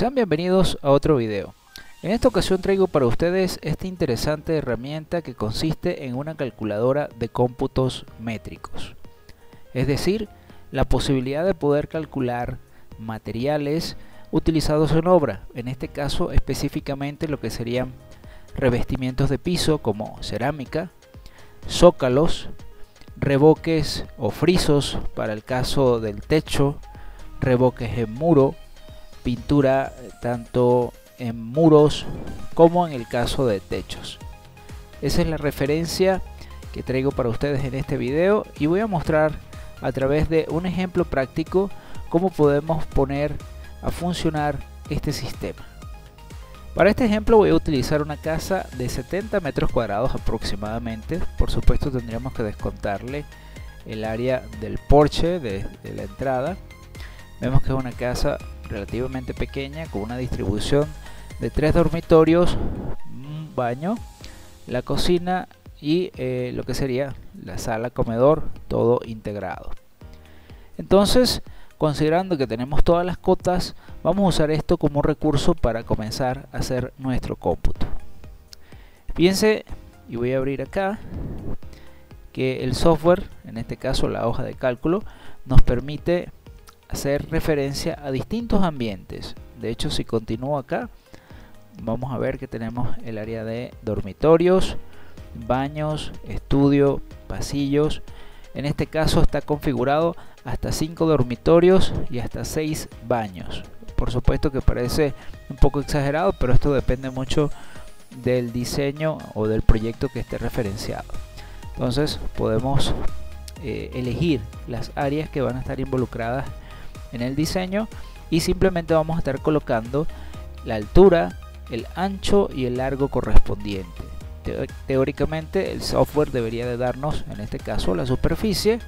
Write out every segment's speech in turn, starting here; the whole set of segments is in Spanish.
Sean bienvenidos a otro video. En esta ocasión traigo para ustedes esta interesante herramienta que consiste en una calculadora de cómputos métricos. Es decir, la posibilidad de poder calcular materiales utilizados en obra, en este caso específicamente lo que serían revestimientos de piso como cerámica, zócalos, revoques o frisos para el caso del techo, revoques en muro, pintura tanto en muros como en el caso de techos. Esa es la referencia que traigo para ustedes en este video y voy a mostrar a través de un ejemplo práctico cómo podemos poner a funcionar este sistema. Para este ejemplo voy a utilizar una casa de 70 metros cuadrados aproximadamente. Por supuesto tendríamos que descontarle el área del porche de, de la entrada. Vemos que es una casa relativamente pequeña con una distribución de tres dormitorios, un baño, la cocina y eh, lo que sería la sala comedor, todo integrado. Entonces, considerando que tenemos todas las cotas, vamos a usar esto como recurso para comenzar a hacer nuestro cómputo. Piense, y voy a abrir acá, que el software, en este caso la hoja de cálculo, nos permite hacer referencia a distintos ambientes. De hecho, si continúo acá, vamos a ver que tenemos el área de dormitorios, baños, estudio, pasillos. En este caso está configurado hasta 5 dormitorios y hasta 6 baños. Por supuesto que parece un poco exagerado, pero esto depende mucho del diseño o del proyecto que esté referenciado. Entonces podemos eh, elegir las áreas que van a estar involucradas en el diseño y simplemente vamos a estar colocando la altura, el ancho y el largo correspondiente. Teóricamente el software debería de darnos en este caso la superficie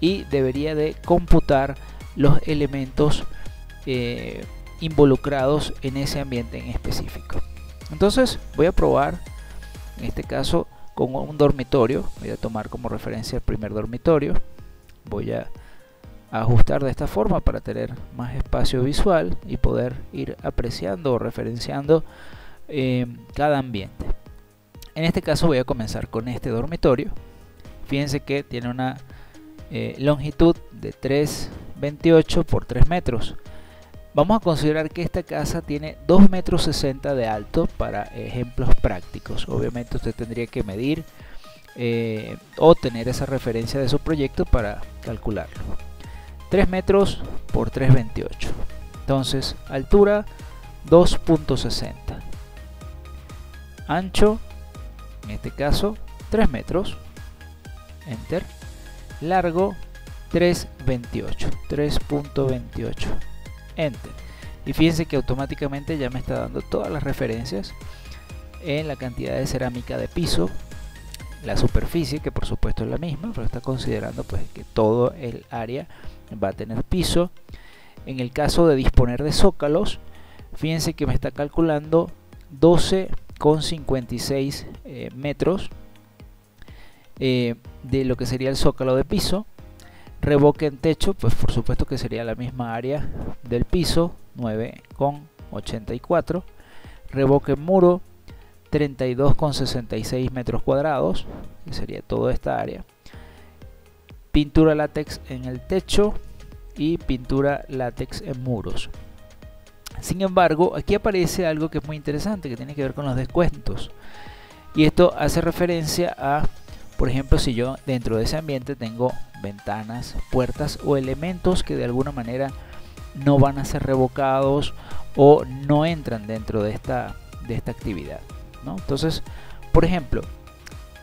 y debería de computar los elementos eh, involucrados en ese ambiente en específico. Entonces voy a probar en este caso con un dormitorio. Voy a tomar como referencia el primer dormitorio. Voy a ajustar de esta forma para tener más espacio visual y poder ir apreciando o referenciando eh, cada ambiente. En este caso voy a comenzar con este dormitorio. Fíjense que tiene una eh, longitud de 3,28 por 3 metros. Vamos a considerar que esta casa tiene 2 metros 60 de alto para ejemplos prácticos. Obviamente usted tendría que medir eh, o tener esa referencia de su proyecto para calcularlo. 3 metros por 3,28. Entonces, altura 2.60. Ancho, en este caso, 3 metros. Enter. Largo 3.28. 3.28. Enter. Y fíjense que automáticamente ya me está dando todas las referencias en la cantidad de cerámica de piso, la superficie, que por supuesto es la misma, pero está considerando pues que todo el área va a tener piso. En el caso de disponer de zócalos, fíjense que me está calculando 12,56 eh, metros eh, de lo que sería el zócalo de piso. Revoque en techo, pues por supuesto que sería la misma área del piso, 9,84. Revoque en muro, 32,66 metros cuadrados, que sería toda esta área pintura látex en el techo y pintura látex en muros. Sin embargo, aquí aparece algo que es muy interesante, que tiene que ver con los descuentos. Y esto hace referencia a, por ejemplo, si yo dentro de ese ambiente tengo ventanas, puertas o elementos que de alguna manera no van a ser revocados o no entran dentro de esta, de esta actividad. ¿no? Entonces, por ejemplo,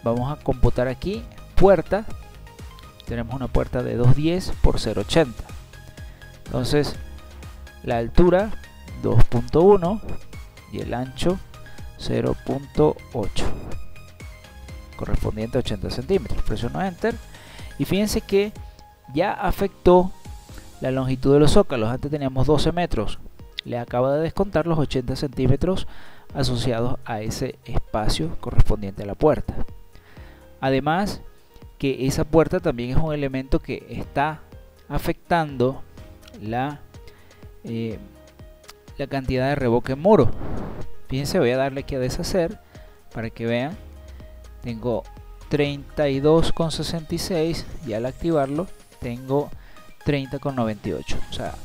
vamos a computar aquí puerta tenemos una puerta de 210 por 080 entonces la altura 2.1 y el ancho 0.8 correspondiente a 80 centímetros. Presiono enter. Y fíjense que ya afectó la longitud de los zócalos. Antes teníamos 12 metros. Le acaba de descontar los 80 centímetros asociados a ese espacio correspondiente a la puerta. Además que esa puerta también es un elemento que está afectando la, eh, la cantidad de revoque en muro. Fíjense, voy a darle aquí a deshacer para que vean. Tengo 32,66 y al activarlo tengo 30,98. O sea,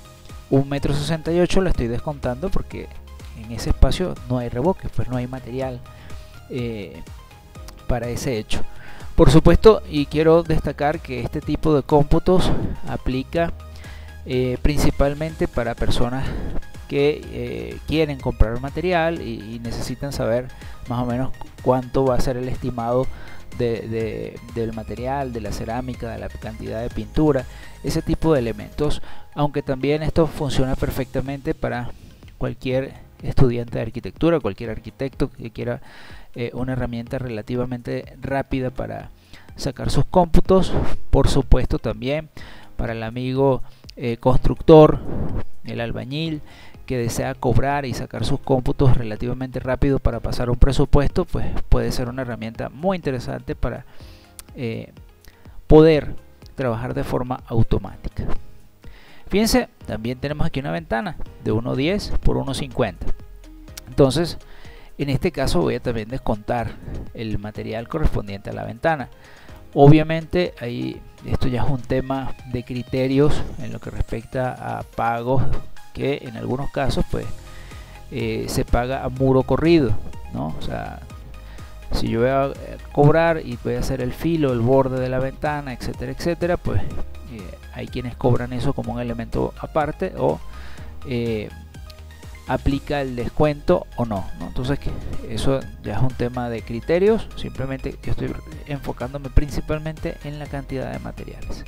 1,68 m lo estoy descontando porque en ese espacio no hay revoque, pues no hay material eh, para ese hecho. Por supuesto, y quiero destacar que este tipo de cómputos aplica eh, principalmente para personas que eh, quieren comprar material y, necesitan saber más o menos cuánto va a ser el estimado del material, de la cerámica, de la cantidad de pintura, ese tipo de elementos, aunque también esto funciona perfectamente para cualquier estudiante de arquitectura, cualquier arquitecto que quiera eh, una herramienta relativamente rápida para sacar sus cómputos, por supuesto también para el amigo eh, constructor, el albañil, que desea cobrar y sacar sus cómputos relativamente rápido para pasar un presupuesto, pues puede ser una herramienta muy interesante para eh, poder trabajar de forma automática. Fíjense, también tenemos aquí una ventana de 1.10 por 1.50. Entonces, en este caso voy a también descontar el material correspondiente a la ventana. Obviamente ahí esto ya es un tema de criterios en lo que respecta a pagos que en algunos casos pues eh, se paga a muro corrido, ¿no? O sea, si yo voy a eh, cobrar y voy a hacer el filo, el borde de la ventana, etcétera, etcétera, pues eh, hay quienes cobran eso como un elemento aparte o aplica el descuento o no, Entonces eso ya es un tema de criterios, simplemente yo estoy enfocándome principalmente en la cantidad de materiales.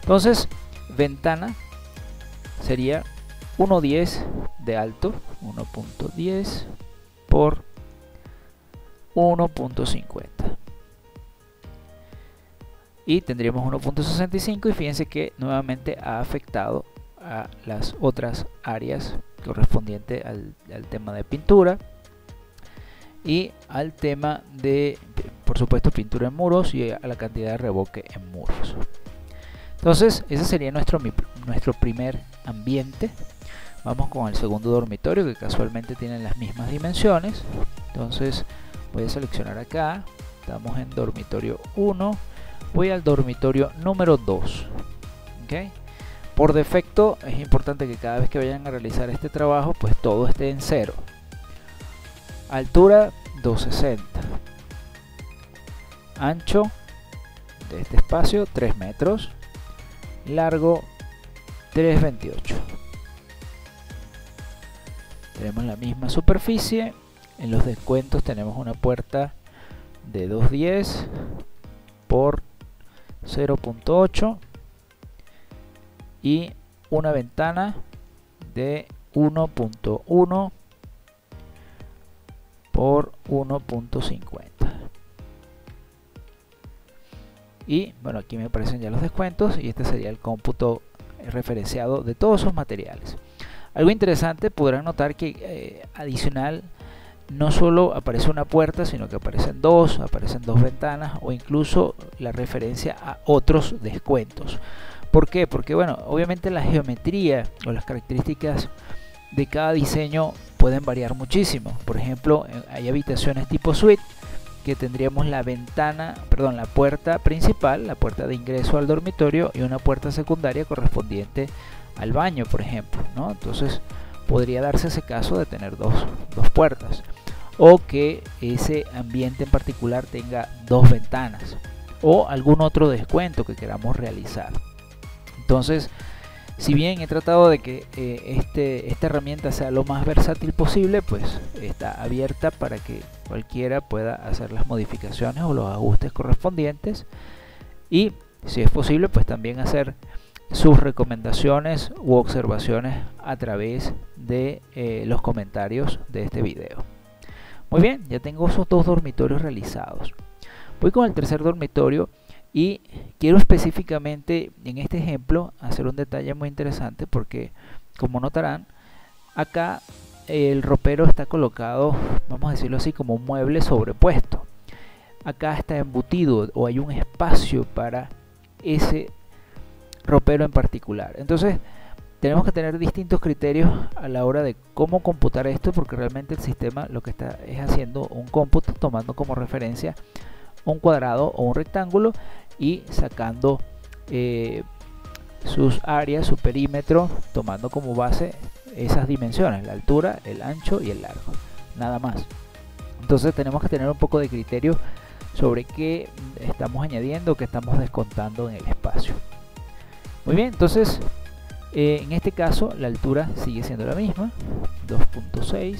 Entonces, ventana sería 1.10 de alto, 1.10 por 1.50 y tendríamos 1.65 y fíjense que nuevamente ha afectado a las otras áreas correspondientes al, tema de pintura y al tema de por supuesto pintura en muros y a la cantidad de revoque en muros entonces ese sería nuestro nuestro primer ambiente Vamos con el segundo dormitorio que casualmente tienen las mismas dimensiones. Entonces voy a seleccionar acá. Estamos en dormitorio 1. Voy al dormitorio número 2. Por defecto es importante que cada vez que vayan a realizar este trabajo pues todo esté en cero. Altura 260. Ancho de este espacio 3 metros. Largo 328 tenemos la misma superficie en los descuentos tenemos una puerta de 210 por 0.8 y una ventana de 1.1 por 1.50 y bueno aquí me aparecen ya los descuentos y este sería el cómputo referenciado de todos esos materiales algo interesante, podrán notar que eh, adicional no solo aparece una puerta, sino que aparecen dos, aparecen dos ventanas o incluso la referencia a otros descuentos. ¿Por qué? Porque bueno, obviamente la geometría o las características de cada diseño pueden variar muchísimo. Por ejemplo, eh, hay habitaciones tipo suite que tendríamos la ventana, perdón, la puerta principal, la puerta de ingreso al dormitorio y una puerta secundaria correspondiente al baño, por ejemplo, ¿no? Entonces podría darse ese caso de tener dos, puertas o que ese ambiente en particular tenga dos ventanas o algún otro descuento que queramos realizar. Entonces, si bien he tratado de que eh, este, esta herramienta sea lo más versátil posible, pues está abierta para que cualquiera pueda hacer las modificaciones o los ajustes correspondientes y si es posible pues también hacer sus recomendaciones u observaciones a través de eh, los comentarios de este video. Muy bien, ya tengo esos dos dormitorios realizados. Voy con el tercer dormitorio y quiero específicamente en este ejemplo hacer un detalle muy interesante porque como notarán acá el ropero está colocado, vamos a decirlo así, como un mueble sobrepuesto. Acá está embutido o hay un espacio para ese ropero en particular. Entonces, tenemos que tener distintos criterios a la hora de cómo computar esto porque realmente el sistema lo que está es haciendo un cómputo tomando como referencia un cuadrado o un rectángulo y sacando eh, sus áreas, su perímetro, tomando como base esas dimensiones, la altura, el ancho y el largo, nada más. Entonces tenemos que tener un poco de criterio sobre qué estamos añadiendo, qué estamos descontando en el espacio. Muy bien, entonces eh, en este caso la altura sigue siendo la misma, 2.6.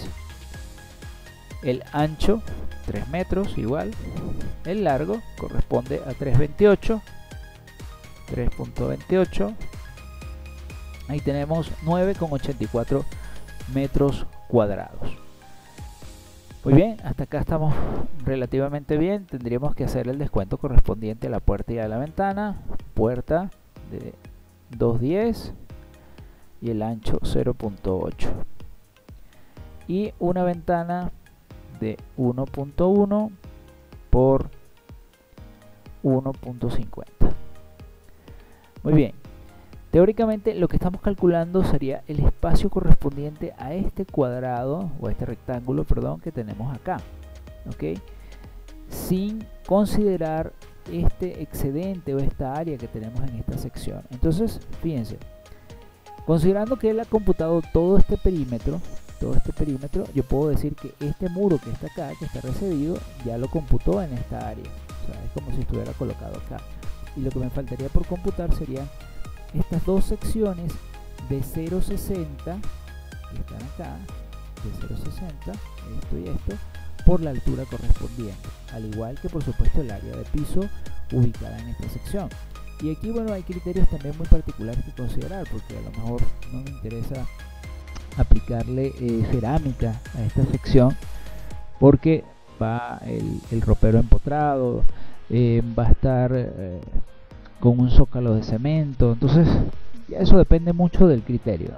El ancho 3 metros igual. El largo corresponde a 3.28. 3.28. Ahí tenemos 9,84 metros cuadrados. Muy bien, hasta acá estamos relativamente bien. Tendríamos que hacer el descuento correspondiente a la puerta y a la ventana. Puerta de 210 y el ancho 0.8. Y una ventana de 1.1 por 1.50. Muy bien. Teóricamente lo que estamos calculando sería el espacio correspondiente a este cuadrado o a este rectángulo, perdón, que tenemos acá. ¿Ok? Sin considerar este excedente o esta área que tenemos en esta sección. Entonces, fíjense, considerando que él ha computado todo este perímetro, todo este perímetro, yo puedo decir que este muro que está acá, que está recibido, ya lo computó en esta área. O sea, es como si estuviera colocado acá. Y lo que me faltaría por computar serían estas dos secciones de 0,60, que están acá, de 0,60, esto y esto, por la altura correspondiente. Al igual que por supuesto el área de piso ubicada en esta sección. Y aquí bueno hay criterios también muy particulares que considerar porque a lo mejor no me interesa aplicarle eh, cerámica a esta sección porque va el, ropero empotrado, eh, va a estar eh, con un zócalo de cemento, entonces eso depende mucho del criterio.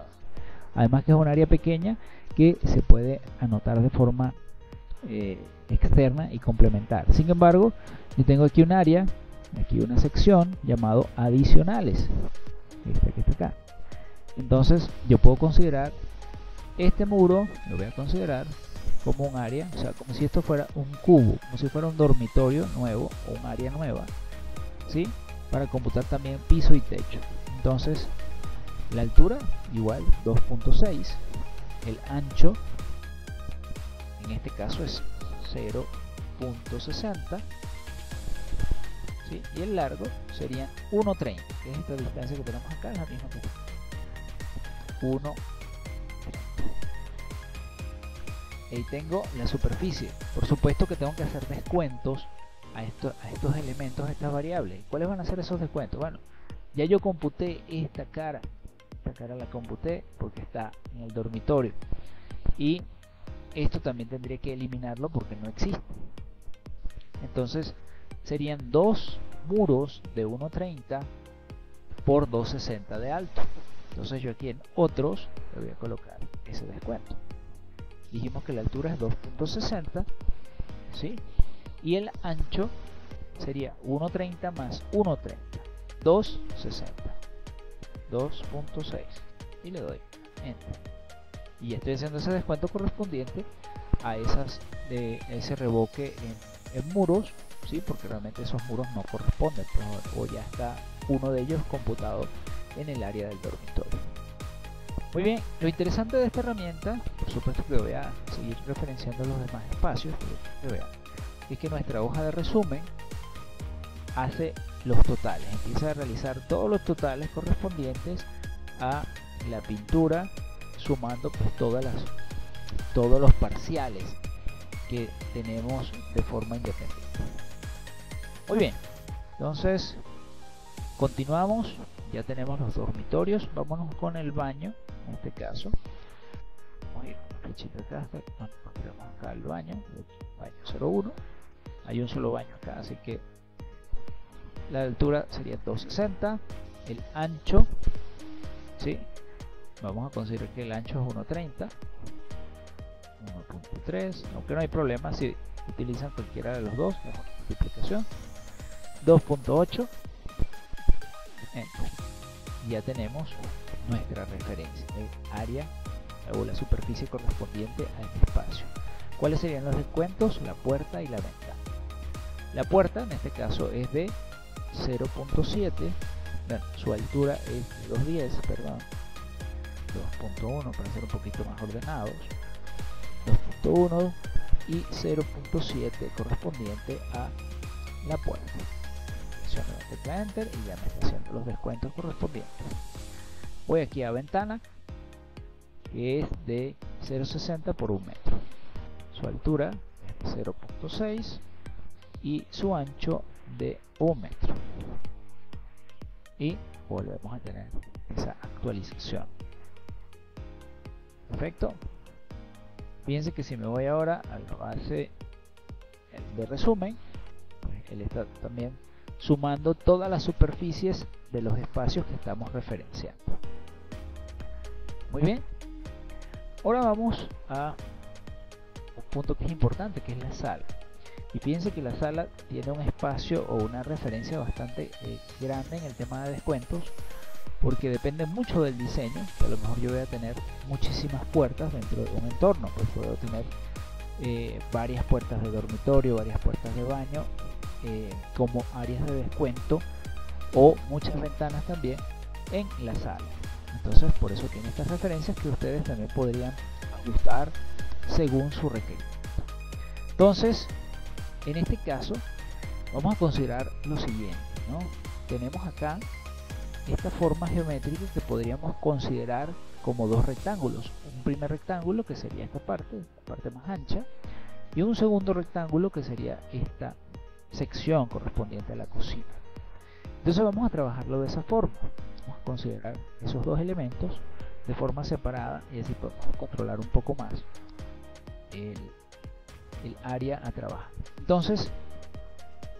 Además que es un área pequeña que se puede anotar de forma externa y complementar. Sin embargo, yo tengo aquí un área, aquí una sección llamado adicionales, que está acá. Entonces yo puedo considerar este muro lo voy a considerar como un área, o sea, como si esto fuera un cubo, como si fuera un dormitorio nuevo o un área nueva, ¿sí? Para computar también piso y techo. Entonces, la altura igual 2.6, el ancho en este caso es 0.60 ¿sí? y el largo sería 1.30, que es esta distancia que tenemos acá, es la misma que 1 ahí tengo la superficie. Por supuesto que tengo que hacer descuentos a, esto, a estos elementos, a estas variables. ¿Cuáles van a ser esos descuentos? Bueno, ya yo computé esta cara. Esta cara la computé porque está en el dormitorio. Y esto también tendría que eliminarlo porque no existe. Entonces serían dos muros de 1.30 por 2.60 de alto. Entonces yo aquí en otros le voy a colocar ese descuento dijimos que la altura es 2.60 ¿sí? y el ancho sería 1.30 más 1.30 2.60 2.6 y le doy enter y estoy haciendo ese descuento correspondiente a esas de ese revoque en, muros ¿sí? porque realmente esos muros no corresponden pues, o ya está uno de ellos computado en el área del dormitorio muy bien, lo interesante de esta herramienta, por supuesto que voy a seguir referenciando los demás espacios, que es que nuestra hoja de resumen hace los totales, empieza a realizar todos los totales correspondientes a la pintura, sumando pues todas las, todos los parciales que tenemos de forma independiente. Muy bien, entonces continuamos, ya tenemos los dormitorios, vámonos con el baño en este caso vamos a ir acá, acá al baño baño 01 hay un solo baño acá así que la altura sería 260 el ancho ¿sí? vamos a considerar que el ancho es 1.30 1.3 aunque no hay problema si utilizan cualquiera de los dos la multiplicación 2.8 ya tenemos nuestra referencia, el área o la superficie correspondiente a este espacio. ¿Cuáles serían los descuentos? La puerta y la ventana. La puerta en este caso es de 0.7, bueno, su altura es de 2.10, perdón, 2.1 para ser un poquito más ordenados, 2.1 y 0.7 correspondiente a la puerta. Enter y ya me está haciendo los descuentos correspondientes. Voy aquí a ventana, que es de 0.60 por 1 metro. Su altura es de 0.6 y su ancho de 1 metro. Y volvemos a tener esa actualización. Perfecto. Fíjense que si me voy ahora a la base de resumen, pues él está también sumando todas las superficies de los espacios que estamos referenciando. Muy bien. Ahora vamos a un punto que es importante, que es la sala. Y fíjense que la sala tiene un espacio o una referencia bastante eh, grande en el tema de descuentos, porque depende mucho del diseño, a lo mejor yo voy a tener muchísimas puertas dentro de un entorno, pues puedo tener eh, varias puertas de dormitorio, varias puertas de baño, eh, como áreas de descuento o muchas ventanas también en la sala. Entonces por eso tiene estas referencias que ustedes también podrían ajustar según su requerimiento. Entonces, en este caso, vamos a considerar lo siguiente. Tenemos acá esta forma geométrica que podríamos considerar como dos rectángulos. Un primer rectángulo que sería esta parte, la parte más ancha, y un segundo rectángulo que sería esta sección correspondiente a la cocina. Entonces vamos a trabajarlo de esa forma. Vamos a considerar esos dos elementos de forma separada y así podemos controlar un poco más el, el área a trabajar. Entonces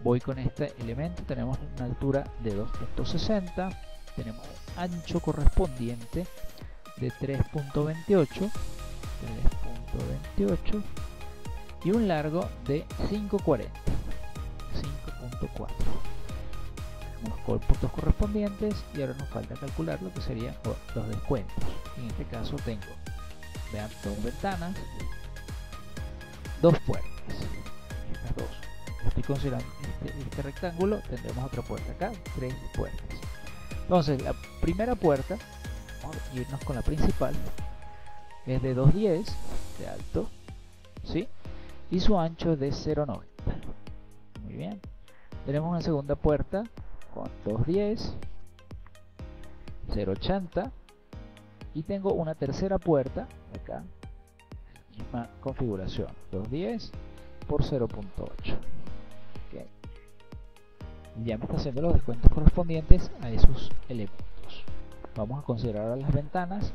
voy con este elemento, tenemos una altura de 2.60 tenemos ancho correspondiente de 3.28 3.28 y un largo de 5.40 5.4 los puntos correspondientes y ahora nos falta calcular lo que serían los descuentos en este caso tengo vean dos ventanas dos puertas estas dos estoy considerando este, este rectángulo tendremos otra puerta acá tres puertas entonces, la primera puerta, vamos a irnos con la principal, es de 2.10 de alto, ¿sí? Y su ancho es de 0.90. Muy bien. Tenemos una segunda puerta con 2.10, 0.80 y tengo una tercera puerta acá, misma configuración, 2.10 por 0.8 ya me está haciendo los descuentos correspondientes a esos elementos. Vamos a considerar las ventanas.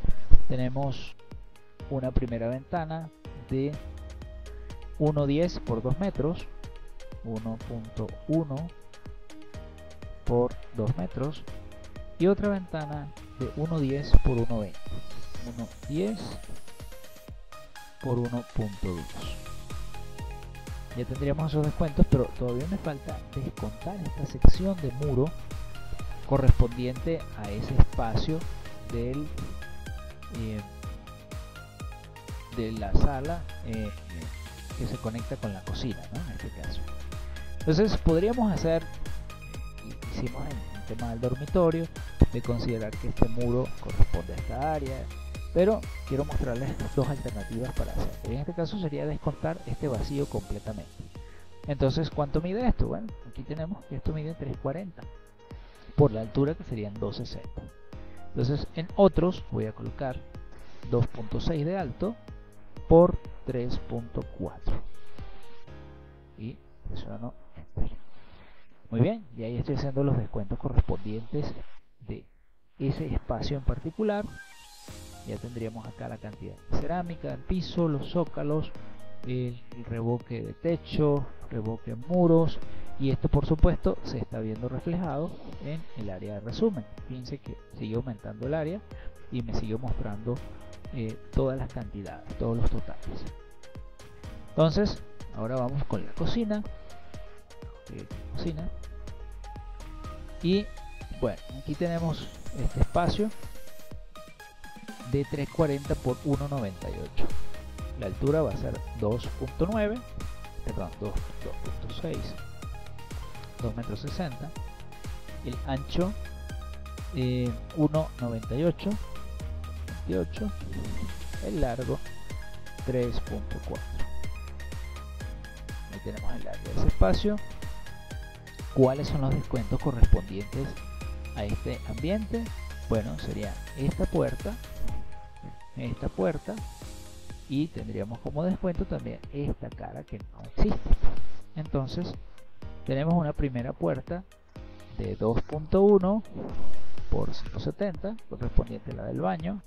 Tenemos una primera ventana de 1.10 por 2 metros, 1.1 por 2 metros y otra ventana de 1.10 por 1.20, 1.10 por 1.2 ya tendríamos esos descuentos, pero todavía me falta descontar esta sección de muro correspondiente a ese espacio del eh, de la sala eh, que se conecta con la cocina, en este caso. Entonces podríamos hacer, hicimos en el tema del dormitorio, de considerar que este muro corresponde a esta área, pero quiero mostrarles dos alternativas para hacer. En este caso sería descontar este vacío completamente. Entonces, ¿cuánto mide esto? Bueno, aquí tenemos que esto mide 340 por la altura que serían 260. Entonces, en otros voy a colocar 2.6 de alto por 3.4 y Muy bien, y ahí estoy haciendo los descuentos correspondientes de ese espacio en particular ya tendríamos acá la cantidad de cerámica, el piso, los zócalos, el, revoque de techo, revoque en muros y esto por supuesto se está viendo reflejado en el área de resumen. Fíjense que sigue aumentando el área y me sigue mostrando eh, todas las cantidades, todos los totales. Entonces, ahora vamos con la cocina. Cocina. Y bueno aquí tenemos este espacio de 340 por 1.98 la altura va a ser 2.9 perdón 2.6 2 metros 60 el ancho eh, 1.98 28 el largo 3.4 ahí tenemos el área de ese espacio cuáles son los descuentos correspondientes a este ambiente. Bueno sería esta puerta esta puerta y tendríamos como descuento también esta cara que no existe. Entonces tenemos una primera puerta de 2.1 por 170 correspondiente a la del baño.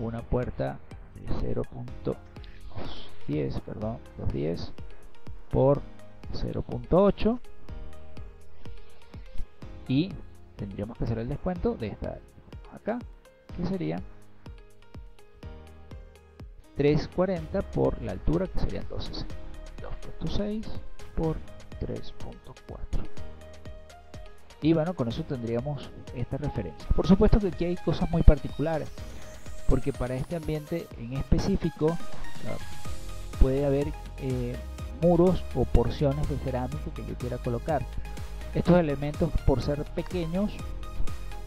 Una puerta de 0.10 perdón 210 por 0.8 y tendríamos que hacer el descuento de esta acá que sería 340 por la altura que serían 2.6 por 3.4 y bueno con eso tendríamos esta referencia. Por supuesto que aquí hay cosas muy particulares porque para este ambiente en específico puede haber eh, muros o porciones de cerámica que yo quiera colocar estos elementos por ser pequeños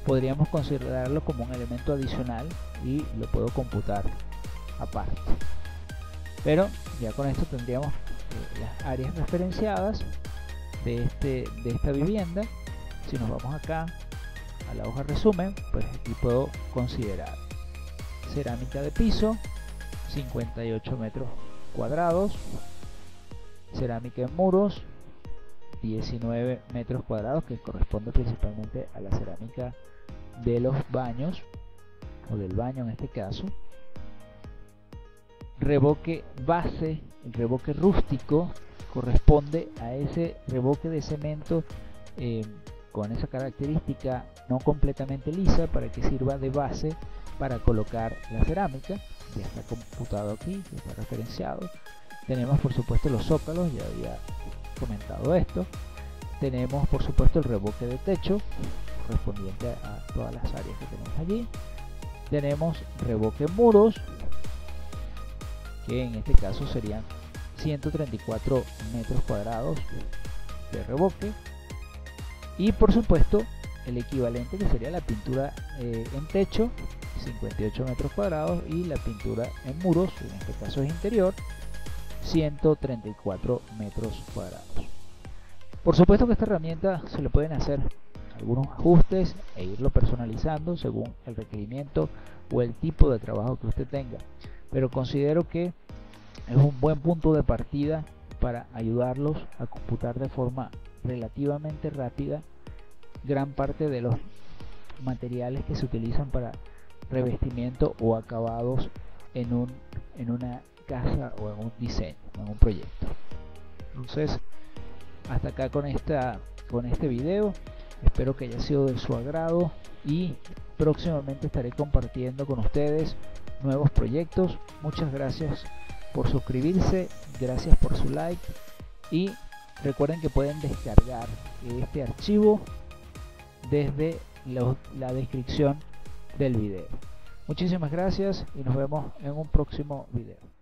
podríamos considerarlo como un elemento adicional y lo puedo computar aparte. Pero ya con esto tendríamos eh, las áreas referenciadas de, este, de esta vivienda. Si nos vamos acá a la hoja resumen pues aquí puedo considerar cerámica de piso 58 metros cuadrados cerámica en muros 19 metros cuadrados que corresponde principalmente a la cerámica de los baños o del baño en este caso. Reboque base el reboque rústico corresponde a ese reboque de cemento eh, con esa característica no completamente lisa para que sirva de base para colocar la cerámica. Ya está computado aquí, ya está referenciado. Tenemos por supuesto los zócalos, ya había comentado esto tenemos por supuesto el reboque de techo correspondiente a todas las áreas que tenemos allí. Tenemos reboque muros que en este caso serían 134 metros cuadrados de reboque. Y por supuesto el equivalente que sería la pintura eh, en techo 58 metros cuadrados y la pintura en muros en este caso es interior 134 metros cuadrados. Por supuesto que esta herramienta se le pueden hacer algunos ajustes e irlo personalizando según el requerimiento o el tipo de trabajo que usted tenga. Pero considero que es un buen punto de partida para ayudarlos a computar de forma relativamente rápida gran parte de los materiales que se utilizan para revestimiento o acabados en, un, en una casa o en un diseño, en un proyecto. Entonces, hasta acá con, esta, con este video. Espero que haya sido de su agrado y próximamente estaré compartiendo con ustedes nuevos proyectos. Muchas gracias por suscribirse, gracias por su like y recuerden que pueden descargar este archivo desde la descripción del video. Muchísimas gracias y nos vemos en un próximo video.